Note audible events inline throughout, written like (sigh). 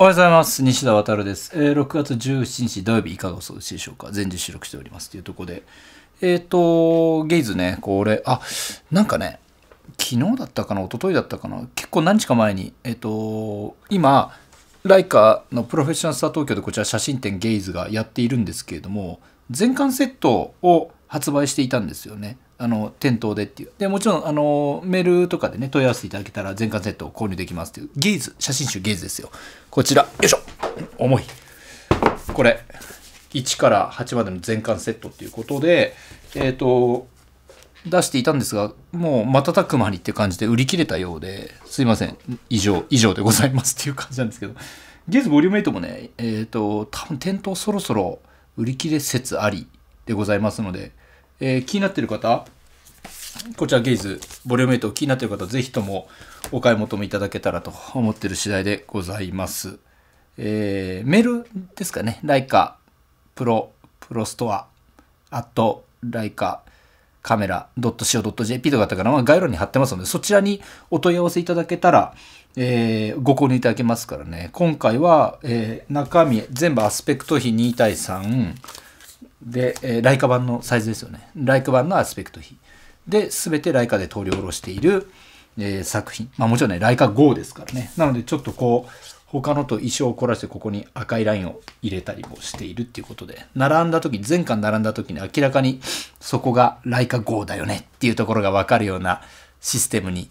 おはようございます。西田渡です。えー6月17日土曜日いかがお過ごしでしょうか？全時収録しておりますというとこで。えっ、と、ゲイズね、これ、あ、なんかね、昨日だったかな、一昨日だったかな、結構何日か前に、えっ、と、今、ライカのプロフェッショナルスター東京でこちら写真展ゲイズがやっているんですけれども、全巻セットを発売していたんですよね。あの店頭でっていう。でもちろんあのメールとかでね問い合わせていただけたら全巻セットを購入できますっていう。ゲイズ写真集ゲイズですよ。こちら。よいしょ。重い。これ1から8までの全巻セットっていうことでえっ、と出していたんですがもう瞬く間にって感じで売り切れたようですいません。以上以上でございますっていう感じなんですけど。ゲイズボリューム8もねえっ、と多分店頭そろそろ売り切れ説ありでございますのでえー気になってる方、こちらゲイズ、ボリューム8気になってる方、ぜひともお買い求めいただけたらと思ってる次第でございます。えーメールですかね、ライカプロ、プロストア、アット、ライカ、カメラ .co.jp とかだったかな、まあ、概要欄に貼ってますので、そちらにお問い合わせいただけたら、えーご購入いただけますからね。今回は、えー中身、全部アスペクト比2対3、で、えーライカ版のサイズですよね。ライカ版のアスペクト比。で、すべてライカで取り下ろしている、えー作品。まあもちろんね、ライカ5ですからね。なのでちょっとこう、他のと衣装を凝らしてここに赤いラインを入れたりもしているっていうことで、並んだ時、全巻並んだ時に明らかにそこがライカ5だよねっていうところがわかるようなシステムに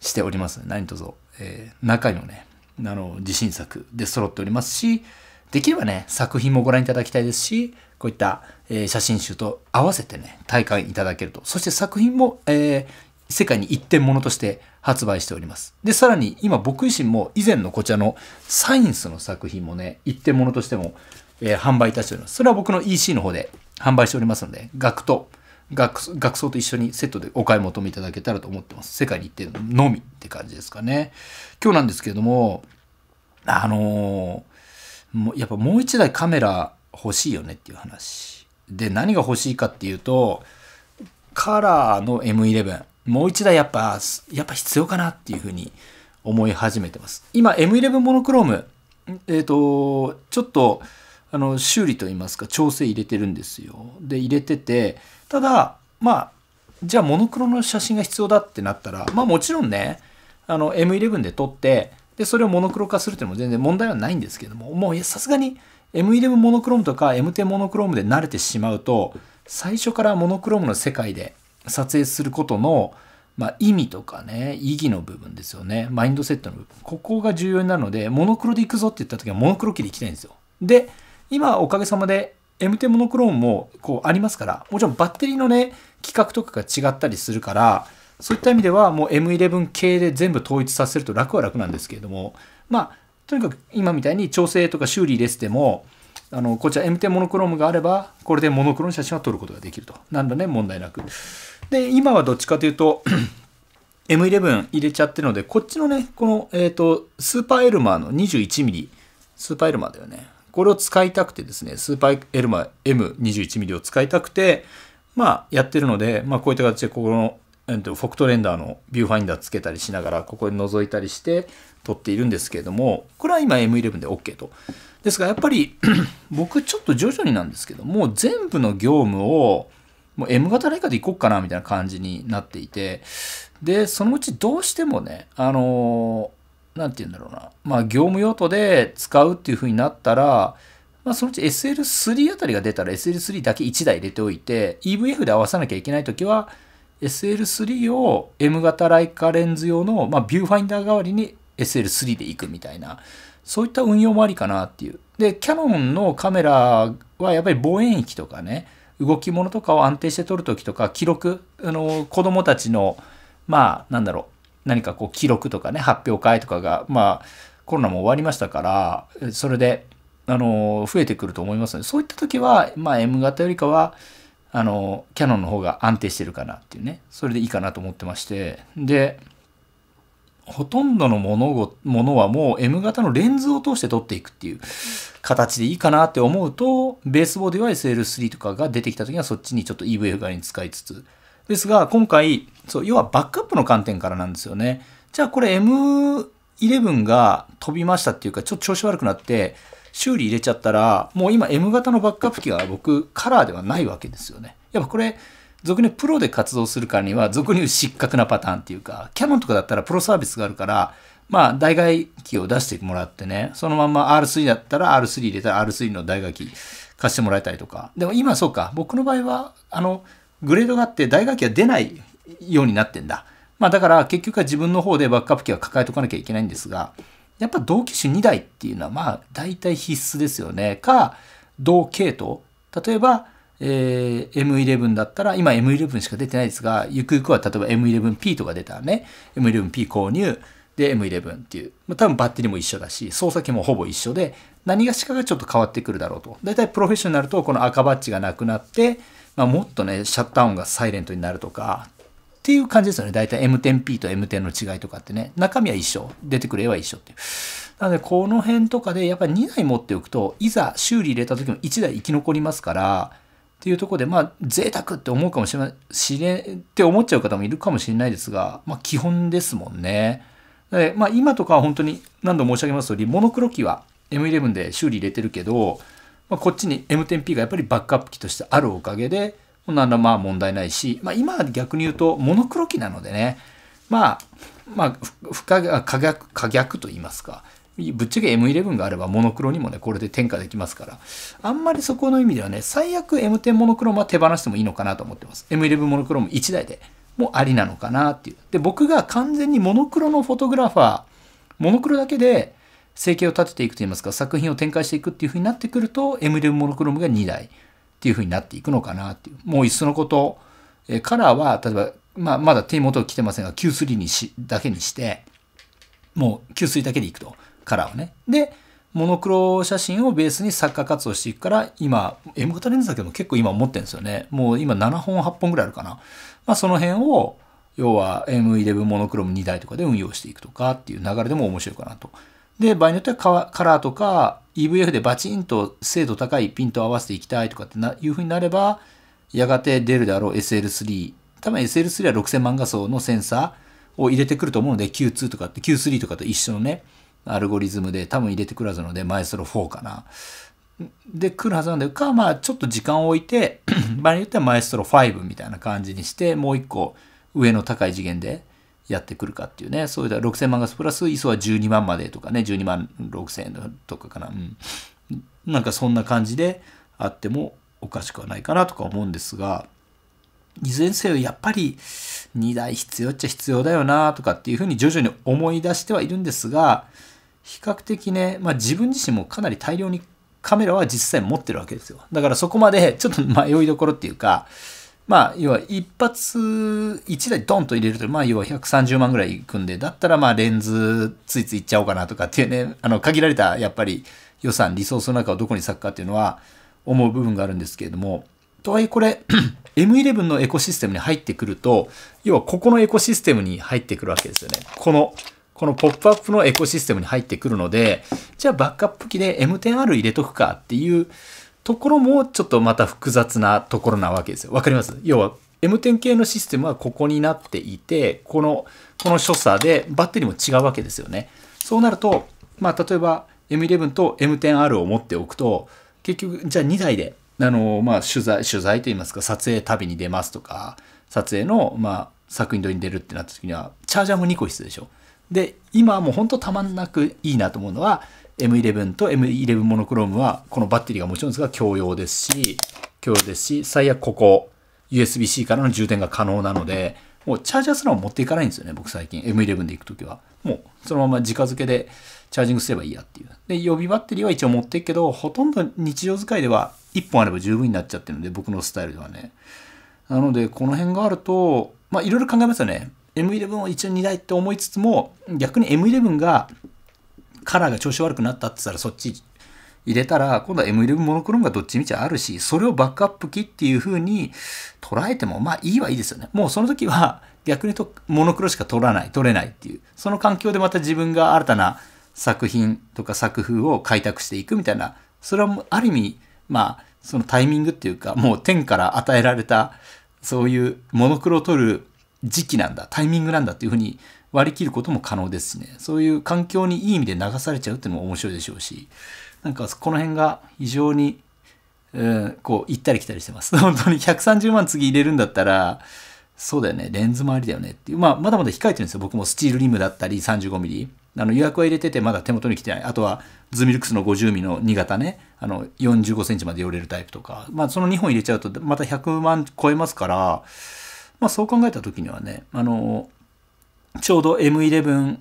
しております。何卒、えー中にもね、あの、自信作で揃っておりますし、できればね、作品もご覧いただきたいですし、こういった、写真集と合わせてね、体感いただけると。そして作品も、えー世界に一点物として発売しております。で、さらに今僕自身も以前のこちらのサインスの作品もね、一点物としても、えー販売いたしております。それは僕の EC の方で販売しておりますので、額と学学装と一緒にセットでお買い求めいただけたらと思ってます。世界に一点のみって感じですかね。今日なんですけれども、あのーもうやっぱもう一台カメラ欲しいよねっていう話。で、何が欲しいかっていうと、カラーの M11、もう一台やっぱ、やっぱ必要かなっていうふうに思い始めてます。今 M11 モノクローム、えっ、と、ちょっと、あの、修理といいますか、調整入れてるんですよ。で、入れてて、ただ、まあ、じゃあモノクロの写真が必要だってなったら、まあもちろんね、あの M11 で撮って、で、それをモノクロ化するっていうのも全然問題はないんですけども、もうさすがに M11 モノクロームとか M10 モノクロームで慣れてしまうと、最初からモノクロームの世界で撮影することの、まあ、意味とかね、意義の部分ですよね。マインドセットの部分。ここが重要になるので、モノクロで行くぞって言った時はモノクロ機で行きたいんですよ。で、今おかげさまで M10 モノクロームもこうありますから、もちろんバッテリーのね、規格とかが違ったりするから、そういった意味ではもう M11 系で全部統一させると楽は楽なんですけれども、まあ、とにかく今みたいに調整とか修理入れてても、あのこちら M10 モノクロームがあれば、これでモノクロの写真を撮ることができると。なんだね、問題なく。で、今はどっちかというと、(clears throat) M11 入れちゃってるので、こっちのね、この、えっ、と、スーパーエルマーの 21mm、スーパーエルマーだよね。これを使いたくてですね、スーパーエルマー M21mm を使いたくて、まあ、やってるので、まあ、こういった形で、ここの、えっとフォクトレンダーのビューファインダーつけたりしながら、ここに覗いたりして撮っているんですけれども、これは今 M11 で OK と。ですが、やっぱり (clears throat) 僕ちょっと徐々になんですけども、全部の業務をもう M 型ライカでいこうかなみたいな感じになっていて、で、そのうちどうしてもね、あのーなんて言うんだろうな、まあ業務用途で使うっていう風になったら、まあそのうち SL3 あたりが出たら SL3 だけ1台入れておいて、EVF で合わさなきゃいけないときは、SL3 を M 型ライカレンズ用の、まあ、ビューファインダー代わりに SL3 で行くみたいな、そういった運用もありかなっていう。で、キャノンのカメラはやっぱり望遠域とかね、動き物とかを安定して撮るときとか、記録、あの、子供たちの、まあ、なんだろう、何かこう記録とかね、発表会とかが、まあ、コロナも終わりましたから、それで、あの、増えてくると思いますので、そういったときは、まあ、M 型よりかは、あの、キャノンの方が安定してるかなっていうね、それでいいかなと思ってまして、で、ほとんどのものごものはもう M 型のレンズを通して撮っていくっていう形でいいかなって思うと、ベースボディは SL3 とかが出てきた時はそっちにちょっと EVF 側に使いつつ。ですが、今回、そう、要はバックアップの観点からなんですよね。じゃあこれ M11 が飛びましたっていうか、ちょっと調子悪くなって、修理入れちゃったら、もう今 M 型のバックアップ機が僕、カラーではないわけですよね。やっぱこれ、俗にプロで活動するからには、俗に言う失格なパターンっていうか、キャノンとかだったらプロサービスがあるから、まあ、代替機を出してもらってね、そのまま R3 だったら R3 入れたら R3 の代替機貸してもらえたりとか。でも今そうか、僕の場合は、あの、グレードがあって代替機は出ないようになってんだ。まあだから結局は自分の方でバックアップ機は抱えとかなきゃいけないんですが、やっぱ同機種2台っていうのはまあ大体必須ですよね。か、同系統。例えば、えー、M11 だったら、今 M11 しか出てないですが、ゆくゆくは例えば M11P とか出たらね、M11P 購入、で M11 っていう、まあ、多分バッテリーも一緒だし、操作機もほぼ一緒で、何がしかがちょっと変わってくるだろうと。大体プロフェッショナルとこの赤バッジがなくなって、まあ、もっとね、シャットダウンがサイレントになるとか、っていう感じですよね。大体 M10P と M10 の違いとかってね。中身は一緒。出てくる絵は一緒っていう。なので、この辺とかで、やっぱり2台持っておくと、いざ修理入れた時も1台生き残りますから、っていうところで、まあ、贅沢って思うかもしれない、れって思っちゃう方もいるかもしれないですが、まあ、基本ですもんね。で、まあ、今とかは本当に何度申し上げます通り、モノクロ機は M11 で修理入れてるけど、まあ、こっちに M10P がやっぱりバックアップ機としてあるおかげで、なんだまあ問題ないし、まあ、今は逆に言うとモノクロ機なのでね、まあ、まあ、不可逆、可逆と言いますか、ぶっちゃけ M11 があればモノクロにもね、これで転化できますから、あんまりそこの意味ではね、最悪 M10 モノクロも手放してもいいのかなと思ってます。M11 モノクロも1台でもありなのかなっていう。で、僕が完全にモノクロのフォトグラファー、モノクロだけで生計を立てていくといいますか、作品を展開していくっていう風になってくると、M11 モノクロムが2台っていう風になっていくのかなっていう。もういっそのこと、えカラーは、例えば、まあ、まだ手元来てませんが、Q3 にし、だけにして、もう Q3 だけでいくと。カラーをね。で、モノクロ写真をベースに作家活動していくから、今、M 型レンズだけど結構今持ってるんですよね。もう今7本、8本ぐらいあるかな。まあその辺を、要は M11 モノクロム2台とかで運用していくとかっていう流れでも面白いかなと。で、場合によってはカラーとか EVF でバチンと精度高いピントを合わせていきたいとかってないうふうになれば、やがて出るであろう SL3。多分 SL3 は6000万画素のセンサーを入れてくると思うので Q2 とかって Q3 とかと一緒のね、アルゴリズムで多分入れてくるはずなので、マエストロ4かな。で、来るはずなんで、か、まあ、ちょっと時間を置いて、(clears throat) 場合によってはマエストロ5みたいな感じにして、もう一個上の高い次元でやってくるかっていうね。そういう6000万ガスプラス ISO は12万までとかね、12万6000円とかかな。うん。なんかそんな感じであってもおかしくはないかなとか思うんですが、いずれにせよやっぱり2台必要っちゃ必要だよなとかっていうふうに徐々に思い出してはいるんですが、比較的ね、まあ、自分自身もかなり大量にカメラは実際持ってるわけですよ。だからそこまでちょっと迷いどころっていうか、まあ、要は一発1台ドンと入れると、まあ、要は130万ぐらいいくんで、だったらまあレンズついついいっちゃおうかなとかっていうね、あの、限られたやっぱり予算、リソースの中をどこに割くかっていうのは思う部分があるんですけれども、とはいえこれ (clears throat) M11 のエコシステムに入ってくると、要はここのエコシステムに入ってくるわけですよね。このこのポップアップのエコシステムに入ってくるので、じゃあバックアップ機で M10R 入れとくかっていうところもちょっとまた複雑なところなわけですよ。わかります？要は M10 系のシステムはここになっていて、この、この所作でバッテリーも違うわけですよね。そうなると、まあ例えば M11 と M10R を持っておくと、結局、じゃあ2台で、あの、まあ取材、取材といいますか、撮影旅に出ますとか、撮影の、まあ作品撮りに出るってなった時には、チャージャーも2個必要でしょ。で、今はもう本当たまんなくいいなと思うのは、M11 と M11 モノクロームは、このバッテリーがもちろんですが、共用ですし、共用ですし、最悪ここ、USB-C からの充電が可能なので、もうチャージャーすらも持っていかないんですよね、僕最近。M11 で行くときは。もうそのまま直付けでチャージングすればいいやっていう。で、予備バッテリーは一応持っていくけど、ほとんど日常使いでは1本あれば十分になっちゃってるので、僕のスタイルではね。なので、この辺があると、まあいろいろ考えますよね。M11 を一応2台って思いつつも、逆に M11 がカラーが調子悪くなったって言ったらそっち入れたら、今度は M11 モノクロームがどっちみちあるし、それをバックアップ機っていう風に捉えても、まあいいはいいですよね。もうその時は逆にとモノクロしか撮らない、撮れないっていう。その環境でまた自分が新たな作品とか作風を開拓していくみたいな、それはある意味、まあ、そのタイミングっていうか、もう天から与えられた、そういうモノクロを撮る時期なんだ、タイミングなんだっていうふうに割り切ることも可能ですしね。そういう環境にいい意味で流されちゃうっていうのも面白いでしょうしなんかこの辺が非常に、うん、こう行ったり来たりしてます。(laughs) 本当に130万次入れるんだったらそうだよねレンズもありだよねっていう。まあまだまだ控えてるんですよ。僕もスチールリムだったり 35mm あの予約は入れててまだ手元に来てない。あとはズミルクスの 50mm の2型ね。あの45センチまで寄れるタイプとか。まあその2本入れちゃうとまた100万超えますからまあそう考えた時にはねあのちょうど M11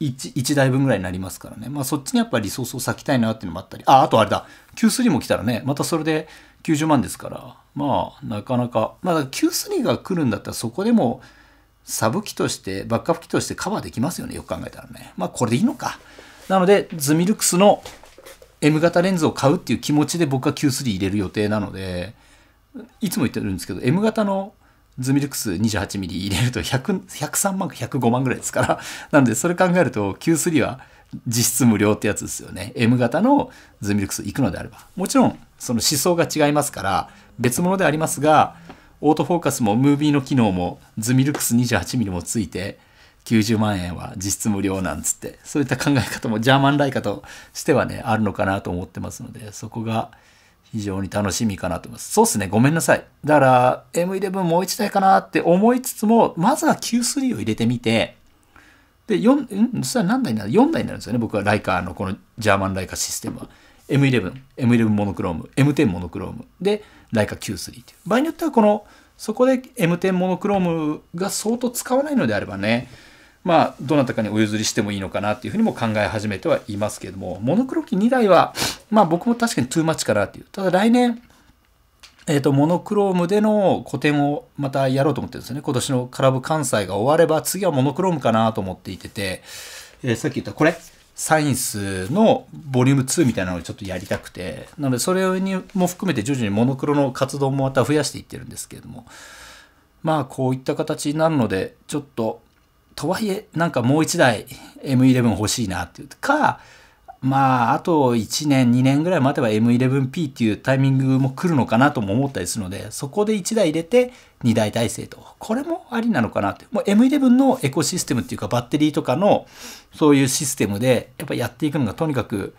1, 1台分ぐらいになりますからね。まあそっちにやっぱりリソースを割きたいなっていうのもあったり。あ、あとあれだ。Q3 も来たらね、またそれで90万ですから。まあなかなか。まあ Q3 が来るんだったらそこでもサブ機として、バックアップ機としてカバーできますよね。よく考えたらね。まあこれでいいのか。なので、ズミルクスの M 型レンズを買うっていう気持ちで僕は Q3 入れる予定なので、いつも言ってるんですけど、M 型のズミルクス 28mm 入れると103万か105万ぐらいですから。(laughs) なので、それ考えると Q3 は実質無料ってやつですよね。M 型のズミルクス行くのであれば。もちろん、その思想が違いますから、別物でありますが、オートフォーカスもムービーの機能もズミルクス 28mm もついて、90万円は実質無料なんつって、そういった考え方もジャーマンライカとしてはね、あるのかなと思ってますので、そこが非常に楽しみかなと思います。そうっすね。ごめんなさい。だから M11 もう1台かなって思いつつも、まずは Q3 を入れてみて、で、4、ん？それは何台になる ?4 台になるんですよね。僕はライカーのこのジャーマンライカシステムは。M11、M11 モノクローム、M10 モノクロームで、ライカ Q3 っていう。場合によってはこの、そこで M10 モノクロームが相当使わないのであればね、まあ、どなたかにお譲りしてもいいのかなっていうふうにも考え始めてはいますけれども、モノクロ機2台は、まあ僕も確かにトゥーマッチかなっていう。ただ来年、えっ、ー、と、モノクロームでの個展をまたやろうと思ってるんですよね。今年のクラブ関西が終われば、次はモノクロームかなと思っていてて、えー、さっき言ったこれ、サインスのボリューム2みたいなのをちょっとやりたくて、なのでそれにも含めて徐々にモノクロの活動もまた増やしていってるんですけれども、まあこういった形になるので、ちょっととはいえ、なんかもう一台 M11 欲しいなっていうか、まあ、あと1年、2年ぐらい待てば M11P っていうタイミングも来るのかなとも思ったりするので、そこで1台入れて2台体制と。これもありなのかなって。もう M11 のエコシステムっていうかバッテリーとかのそういうシステムでやっぱやっていくのがとにかく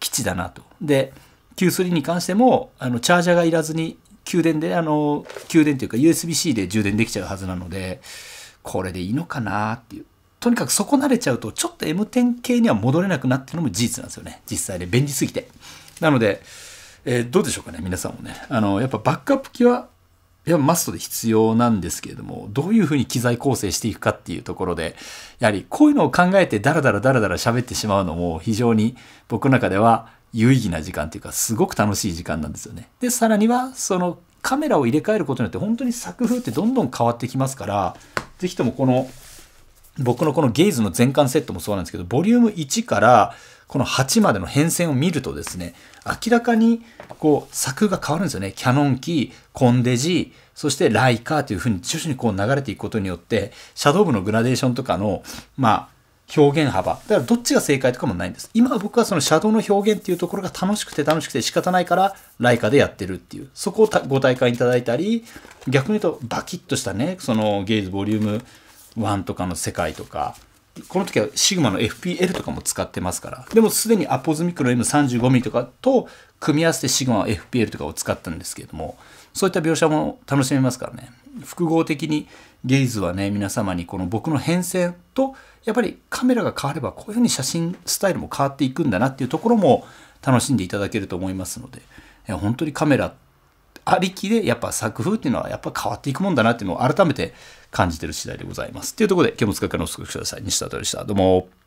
基地だなと。で、Q3 に関しても、あの、チャージャーがいらずに、給電で、あの、給電っていうか USB-C で充電できちゃうはずなので、これでいいのかなっていう。とにかくそこ慣れちゃうと、ちょっと M10 系には戻れなくなってるのも事実なんですよね。実際で、便利すぎて。なので、えー、どうでしょうかね、皆さんもね。あの、やっぱバックアップ機は、やマストで必要なんですけれども、どういうふうに機材構成していくかっていうところで、やはりこういうのを考えてダラダラダラダラ喋ってしまうのも非常に僕の中では有意義な時間っていうか、すごく楽しい時間なんですよね。で、さらには、そのカメラを入れ替えることによって本当に作風ってどんどん変わってきますから、ぜひともこの僕のこのゲイズの全巻セットもそうなんですけど、ボリューム1からこの8までの変遷を見るとですね、明らかにこう作が変わるんですよね。キャノンキー、コンデジ、そしてライカーというふうに徐々にこう流れていくことによって、シャドウ部のグラデーションとかの、まあ、表現幅。だからどっちが正解とかもないんです。今は僕はそのシャドウの表現っていうところが楽しくて楽しくて仕方ないから、ライカでやってるっていう。そこをご体感いただいたり、逆に言うとバキッとしたね、そのゲイズボリューム1とかの世界とか、この時はシグマの FPL とかも使ってますから。でもすでにアポズミクロ M35mm とかと組み合わせてシグマの FPL とかを使ったんですけれども、そういった描写も楽しめますからね。複合的にゲイズはね、皆様にこの僕の変遷と、やっぱりカメラが変わればこういうふうに写真スタイルも変わっていくんだなっていうところも楽しんでいただけると思いますので、本当にカメラありきでやっぱ作風っていうのはやっぱ変わっていくもんだなっていうのを改めて感じてる次第でございます。というところで今日も使いからお過ごしください。西田とでした。どうも。